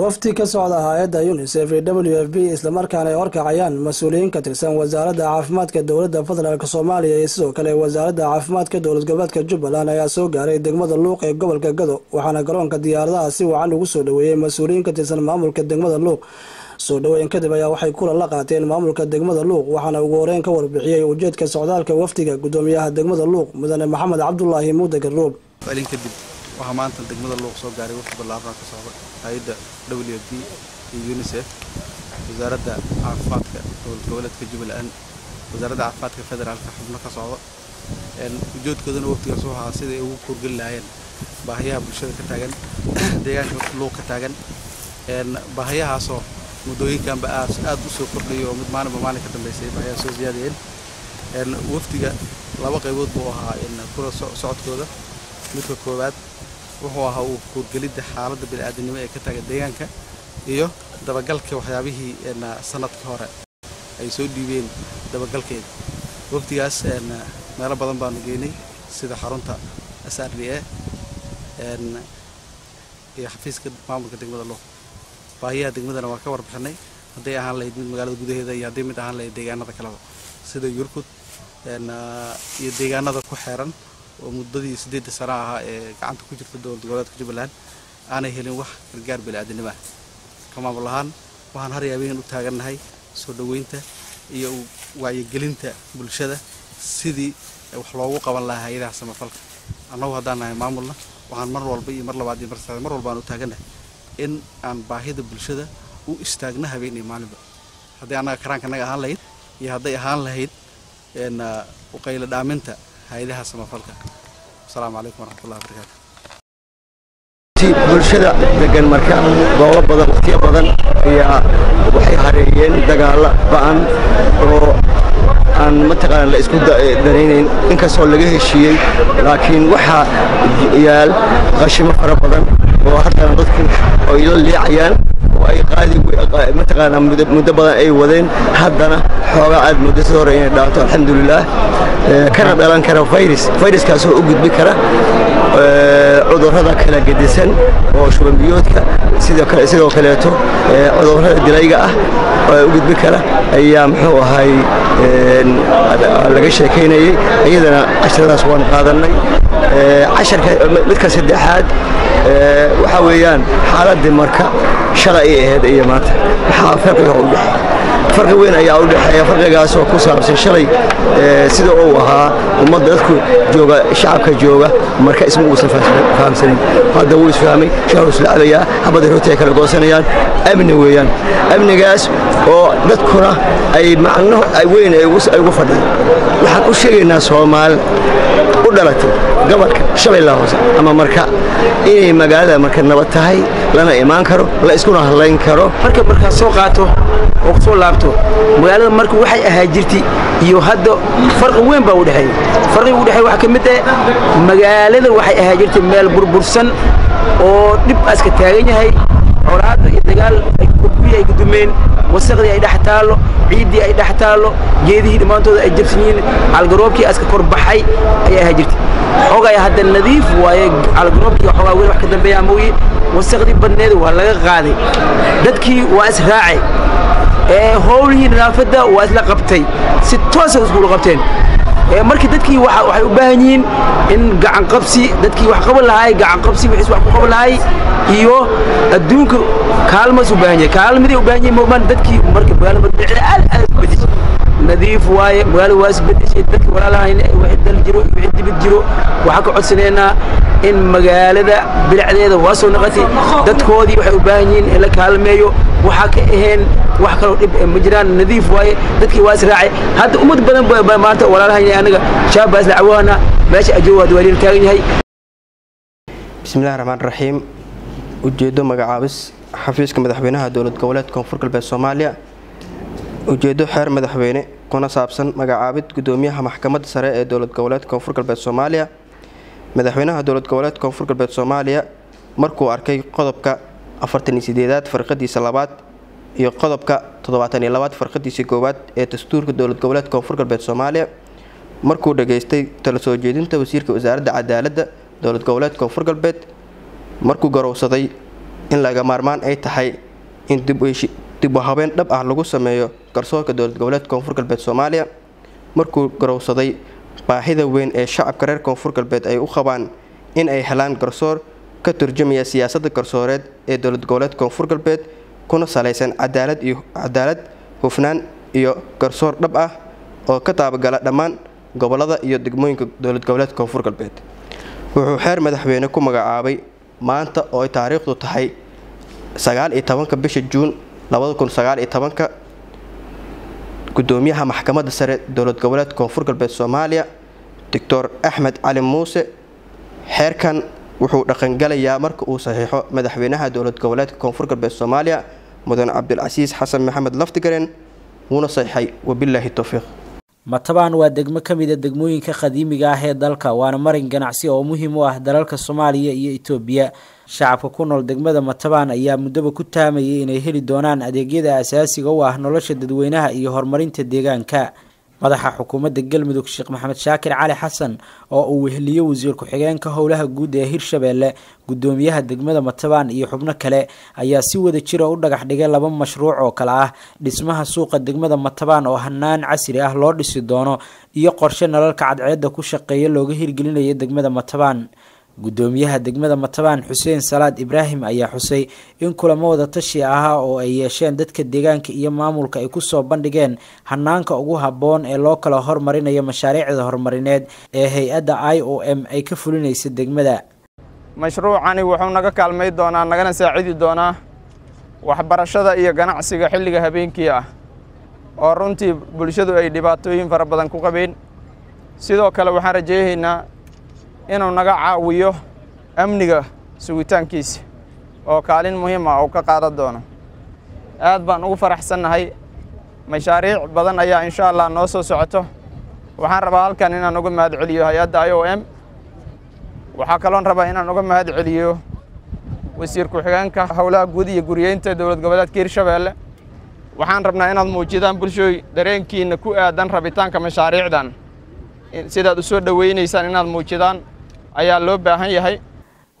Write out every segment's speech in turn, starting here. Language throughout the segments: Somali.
wafdi ka socda hay'adda unisef ee w f b islamarkaana ay horkacayaan mas'uuliyiin ka tirsan wasaaradda caafimaadka dowladda federaalk soomaaliya iyo sidoo kale wasaaradda caafimaadka dowlad goboleedka jubbaland ayaa soo gaaray degmada luuq ee gobolka gado waxaana garoonka diyaaradaha si wacan ugu soo dhoweeyey mas'uuliyiin ka tirsan maamulka degmada luuq. Soo dhoweyn kadib ayaa waxay kulan la qaateen maamulka degmada luuq waxaana ugu horeyn ka warbixiyey ujeedka socdaalka wafdiga gudoomiyaha degmada luuq mudane maxamed cabdulaahi muude garruub waxaa maanta degmada luuq soo gaaray wafdi ballaaran ka socda hay'adda w b iyo unisef wasaaradda caafimaadka goboleedka jubbaland wasaaradda caafimaadka federaalka xubno ka socda. Ujeedkoodana wafdigaas wuxuu ahaa siday ugu kuurgeli lahaayeen baahiyaha bulshada ka taagan deegaanka luuq ka taagan. Baahiyahaasoo muddooyinkanba aad u soo kordhayo oo mid maalinba maalin ka baahiyaha soo siyaadayeen wafdiga laba qaybood buu ahaa kula socodkooda midka koowaad wuxuu ahaa uu kuurgelidda xaaladda bini'aadanimo ee ka taagan deegaanka iyo dabagalka waxyaabihii sanadka hore ay soo dhiibeen dabagalkeeda. Wafdigaas meelo badan baanu geynay sida xarunta s r d a iyo xafiiska maamulka degmada luuq. Baahiyaha degmadana waa ka warbixinay. Hadday ahaan lahayd mid magaalada gudaheeda iyo hadday mid ahaan lahayd deegaanada kaleba. Sida yurkud iyo deegaanada ku xeeran oo muddadii siddeedda sano ahaa ee gacanta ku jirta dowlad goboleedka jubbaland aanay helin wax gargaar bini'aadanimo ah. Ka maamul ahaan waxaan har yaabeen u taagannahay soo dhoweynta iyo wacyigelinta bulshada sidii wax loogu qaban lahaa hay'adaha samafalka. Annagu haddaan nahay maamulna waxaan mar walba iyo mar labaad iyo mar mar walba u taagannahay in aan baahida bulshada u istaagna habeen iyo maalinba. Hadday annaga karaanka naga ahaan lahayd iyo hadday ahaan lahayd uqaylo dhaaminta hay'adaha samafalka. Asalaamu calaykum waraxmatullahi wabarakaatu bulshada degan marka goobo badan waqtiyo badan ayaa waxay hareeyeen dagaalo ba'an oo aan mataqaana la isku danaynayn inkastoo laga heshiiyey laakiin waxaa yaal qashimo fara badan oo haddana dadku ay la liicayaan oo ay qaadi mataqaana muddo badan ay wadeen. Haddana xoogaa aad muddo soo hore inay dhaafto alxamdulilaah kana dhalan kara virus viruskaasoo u gudbi kara. Cudurrada kala gedisan oo shubanbiyoodka sidoo kaleeto cudurrada dilayga ah oo u gudbi kara. Ayaa muxuu ahay laga sheekaynayey iyadana casharadaas waan qaadannay. Casharka midka saddexaad waxaa weeyaan xaaladdii marka shalay ay ahayd iyo maanta. Maxaa farqiga u dhexeeya. Farqi weyn ayaa u dhexeeya farqigaasoo ku saabsan shalay sida uu ahaa ummadda dadku jooga shacabka jooga marka isma uusan fahamsanin hadda wuu isfahmay shahru islaabayaa habada rooti ay kala goosanayaan amni weeyaan amnigaas oo dadkuna ay macno weyn ay ugu fadhiyaan waxaan u sheegaynaa soomaali u dhalatay gobolka shabeellaha hoose ama marka inay magaalada marka nabad tahay lana imaan karo la iskuna hadlayn karo marka markaa soo qaato oo ku soo laabto magaalada marka waxay ahaa jirtay iyo hadda farqi weyn baa u dhexeeya farqiga u dhexeeya waxaa ka mid ah magaalada waxay ahaa jirtay meel burbursan oo dhib aska taagan yahay. Colaadda iyo dagaal guryi ay gudumeen wasaqdii ay dhex taallo ciiddii ay dhex taallo geedihii dhammaantooda ay jabsan yihiin calgaroobkii aska kor baxay ayay ahaa jirtay xogay hadda nadiif waaye calgaroobkii xoogaa weli wax ka dambeeya amooye wasaqdii badneed waa laga qaaday dadkii waa israacay howlihii nadaafadda waa isla qabtay si toosa iskula qabteen marka dadkii waxay u baahan yihiin in gacan qabsi dadkii wax qaban lahaay gacan qabsi wixiis wax ku qaban lahaay iyo adduunka kaalmas u baahan yahay kaalmadii u baahan yahay moomaan dadkii marka magaalada madbicida aad aad isku bedeshay nadiif waaye magaalada waa isbedeshay dadkii walaalahayna wixii dal jiro wixii dibad jiro waxaan ka codsanaynaa in magaalada bilicdeeda waa soo noqotay dadkoodii waxay u baahan yihiin in la kaalmeeyo. Waxaa ka aheen wax kaloo dhib ma jiraan nadiif waaye dadkii waa israacay hadda ummad badan ba maanta walaalahayna anaga shaabaa isla cawaana meesha ajoowaad waa liil taagan yahay. Bismillahi raxmaan raxiim ujeeddo magacaabis xafiiska madaxweynaha dowlad goboleed koonfur galbeed soomaaliya. Ujeeddo xeer madaxweyne kuna saabsan magacaabid gudoomiyaha maxkamadda sare ee dowlad goboleed koonfur galbeed soomaaliya madaxweynaha dowlad goboleed koonfur galbeed soomaaliya markuu arkay qodobka afartan iyo sideedaad farqadiisa labaad iyo qodobka toddobaatan iyo labaad farqadiisa koowaad ee dastuurka dowlad goboleed koonfur galbeed soomaaliya markuu dhageystay tala soo jeedinta wasiirka wasaaradda cadaaladda dowlad goboleed koonfur galbeed markuu garowsaday in laga maarmaan ay tahay in dib u habeen dhab ah lagu sameeyo garsoorka dowlad goboleedka koonfur galbeed soomaaliya markuu garowsaday baahida weyn ee shacabka reer koonfur galbeed ay u qabaan in ay helaan garsoor ka turjumaya siyaasadda garsooreed ee dowlad goboleedka koonfur galbeed kuna salaysan cadaalad iyo cadaalad hufnaan iyo garsoor dhab ah oo ka taabagala dhammaan gobollada iyo degmooyinka dowlad goboleedka koonfur galbeed. Wuxuu xeer madaxweyne ku magacaabay maanta oo ay taariikhdu tahay sagaal iyo tobanka bisha juun labada kun sagaal iyo tobanka gudoomiyaha maxkamadda sare dowlad goboleedka koonfur galbeed soomaaliya doctor axmed cali muuse. Xeerkan wuxuu dhaqangalayaa marka uu saxiixo madaxweynaha dowlad goboleedka koonfur galbeed soomaaliya mudan cabdilcasiis xasan maxamed laftigaren wuuna saxiixay wabilaahi towfiiq matabaan waa degmo ka mid a degmooyinka qadiimiga ah ee dalka waana marin ganacsi oo muhiim u ah dalalka soomaaliya iyo itoobiya. Shacabka ku nool degmada matabaan ayaa muddaba ku taamayay inay heli doonaan adeegyada asaasiga u ah nolosha dadweynaha iyo horumarinta deegaanka madaxa xukuumadda galmudug sheekh maxamed shaakir cali xasan oo uu weheliyo wasiir ku-xigeenka howlaha guud ee hirshabeelle gudoomiyaha degmada matabaan iyo xubno kale ayaa si wada jira u dhagax dhigay laba mashruuc oo kale ah dhismaha suuqa degmada matabaan oo hanaan casri ah loo dhisi doono iyo qorshe nalalka cadceedda ku shaqeeya looga hirgelinayo degmada matabaan gudoomiyaha degmada matabaan xuseen salaad ibraahim ayaa xusay in kulamo wada tashi ahaa oo ay yeesheen dadka deegaanka iyo maamulka ay ku soo bandhigeen hanaanka ugu habboon ee loo kala hormarinayo mashaariicda horumarineed ee hay'adda i o m ay ka fulinaysa degmada. Mashruucani wuxuu naga kaalmay doonaa nagana saacidi doonaa waxbarashada iyo ganacsiga xilliga habeenkii ah oo runtii bulshadu ay dhibaatooyin fara badan ku qabeen. Sidoo kale waxaan rajaynaynaa inuu naga caawiyo amniga sugitaankiisa oo kaalin muhiim ah uu ka qaadan doono. Aad baan ugu faraxsannahay. Mashaariic badan ayaa insha allah noo soo socoto. Waxaan rabaa halkan inaan uga mahad celiyo hay'adda i o m. Waxaa kaloon rabaa inaan uga mahad celiyo wasiir ku-xigeenka howlaha guud iyo guriyeynta dowlad goboleedka hirshabeelle waxaan rabnaa inaad muujidaan bulshooy dareenkiinna ku aadan rabitaanka mashaariicdan. Sidaad u soo dhoweynaysaan inaad muujidaan ayaa loo baahan yahay.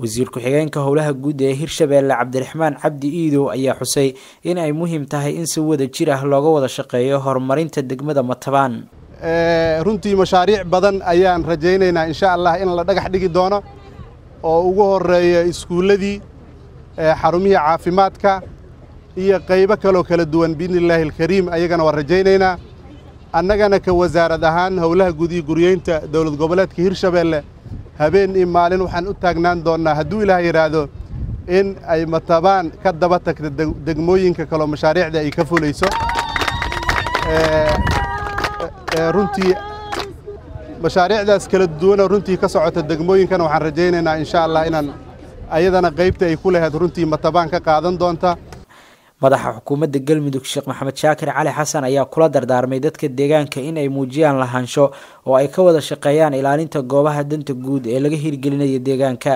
Wasiir ku-xigeenka howlaha guud ee hirshabeelle cabdiraxmaan cabdi iidow ayaa xusay in ay muhiim tahay in si wada jir ah looga wada shaqeeyo horumarinta degmada matabaan runtii mashaariic badan ayaan rajaynaynaa insha allah in la dhagax dhigi doono oo ugu horreeya iskuulladii xarumihii caafimaadka iyo qaybo kaloo kala duwan biidnillaahi alkariim ayagana waan rajaynaynaa. Annagana ka wasaarad ahaan howlaha guud iyo guryeynta dowlad goboleedka hirshabeelle habeen iyo maalin waxaan u taagnaan doonnaa hadduu ilaah yidhaahdo in ay matabaan ka daba tagta degmooyinka kaloo mashaariicda ay ka fulayso runtii mashaariicdaas kala duwanoo runtii ka socota degmooyinkana waxaan rajaynaynaa insha allah inaan ayadana qaybta ay ku lahayd runtii matabaan ka qaadan doonta madaxa xukuumadda galmudug sheekh maxamed shaakir cali xasan ayaa kula dardaarmay dadka deegaanka in ay muujiyaan lahaansho oo ay ka wada shaqeeyaan ilaalinta goobaha danta guud ee laga hirgelinayo deegaanka.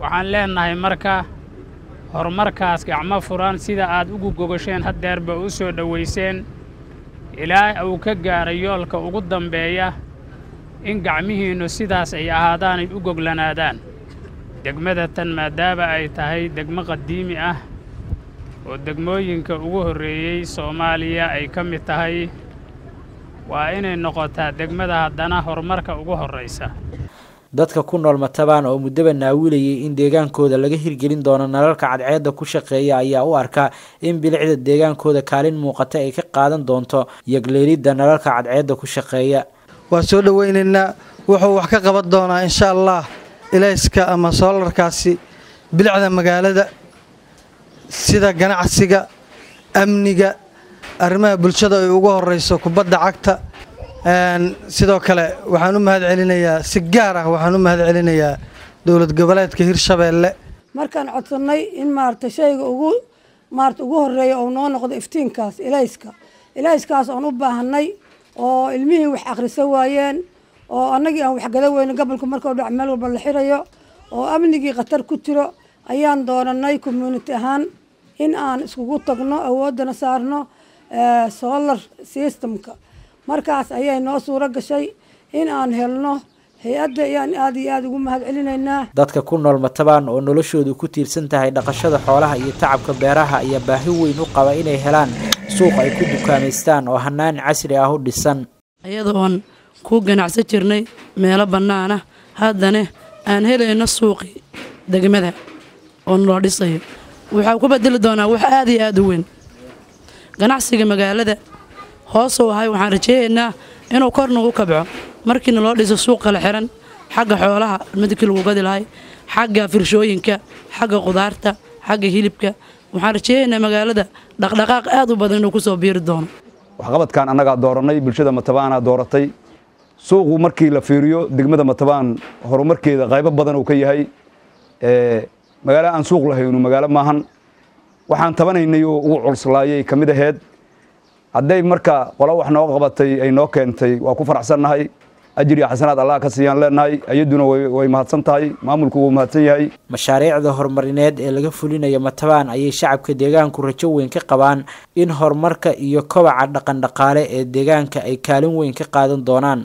Waxaan leenahay marka horumarkaas gacmo furan sida aad ugu gogasheen haddeerba u soo dhowayseen ilaa uu ka gaara yoolka ugu dambeeya in gacmihiinnu sidaas ay ahaadaan ay u goglanaadaan. Degmada tan maadaama ay tahay degmo qadiimi ah oo degmooyinka ugu horreeyey soomaaliya ay ka mid tahay waa inay noqotaa degmada haddana horumarka ugu horraysa dadka ku nool matabaan oo muddaba naawilayay in deegaankooda laga hirgelin doono nalalka cadceedda ku shaqeeya ayaa u arka in bilicda deegaankooda kaalin muuqata ay ka qaadan doonto yagleelidda nalalka cadceedda ku shaqeeya. Waa soo dhoweynaynaa wuxuu wax ka qaban doonaa insha allah ilayska ama soolarkaasi bilicda magaalada sida ganacsiga amniga arrimaha bulshada ay ugu horeyso kubadda cagta. Sidoo kale waxaan u mahad celinayaa si gaar ah waxaan u mahad celinayaa dowlad goboleedka hirshabeelle. Markaan codsannay in maarata shayga ugu maarata ugu horreeya oo noo noqdo iftiinkaas ilayska. Ilayskaas oon u baahanay oo ilmihii wax akhriso waayeen oo annagii aan waxgada weyno gobolka markau dhac meel walba la xirayo oo amnigii khatar ku jiro ayaan doonanay community ahaan in aan iskugu tagno awooddana saarno solar systemka. Markaas ayay noo suuro gashay in aan helno hay'adda ayaan aada iyo aada ugu mahad celinaynaa dadka ku nool matabaan oo noloshoodu ku tiirsan tahay dhaqashada xoolaha iyo tacabka beeraha ayaa baahi weyn u qaba inay helaan suuq ay ku dukaamaystaan oo hanaan casri ah u dhisan. Ayadoon ku ganacsan jirnay meelo bannaan ah haddana aan helayno suuqii degmada oo naloo dhisayo waxaa ku bedeli doonaa wax aada iyo aada u weyn. Ganacsiga magaalada hoosuu ahay waxaan rajeynaynaa inuu kor nagu kabco markiina loo dhiso suuq kala xiran xagga xoolaha midkii lagu gadi lahay xagga firshooyinka xagga qudaarta xagga hilibka. Waxaan rajeynaynaa magaalada dhaqdhaqaaq aad u badan inuu ku soo biiri doono. Waxqabadkan annagaa dooranay bulshada matabaanaa dooratay. Suuqu markii la fiiriyo degmada matabaan horumarkeeda qaybo badan uu ka yahay magaalo aan suuq lahaynu magaalo maahan. Waxaan tabanaynay ugu culslaayay ka mid aheyd hadday marka qolo wax noo qabatay ay noo keentay waa ku faraxsannahay. Ajir iyo xasanaad allah ka siiyaan leenahay ayadduna way mahadsan tahay maamulku wuu mahadsan yahay. Mashaariicda horumarineed ee laga fulinayo matabaan ayay shacabka deegaanku rajo weyn ka qabaan. In horumarka iyo kobaca dhaqan dhaqaale ee deegaanka ay kaalin weyn ka qaadan doonaan